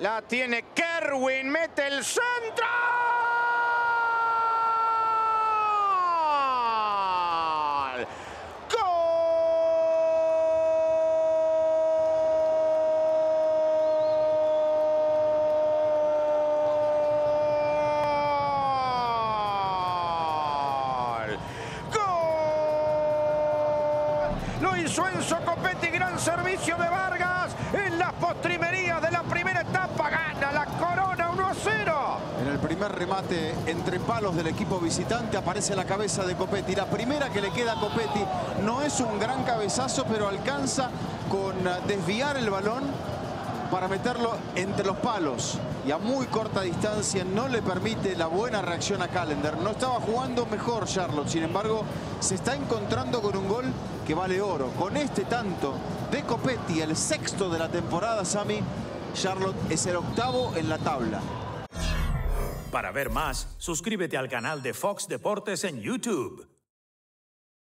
La tiene Kerwin, mete el centro. Lo hizo Enzo Copetti, gran servicio de Vargas en las postrimerías de la primera etapa. Gana la corona 1 a 0. En el primer remate entre palos del equipo visitante aparece la cabeza de Copetti. La primera que le queda a Copetti no es un gran cabezazo, pero alcanza con desviar el balón para meterlo entre los palos y a muy corta distancia no le permite la buena reacción a Callender. No estaba jugando mejor Charlotte, sin embargo se está encontrando con un gol que vale oro. Con este tanto de Copetti, el sexto de la temporada, Sami, Charlotte es el octavo en la tabla. Para ver más, suscríbete al canal de Fox Deportes en YouTube.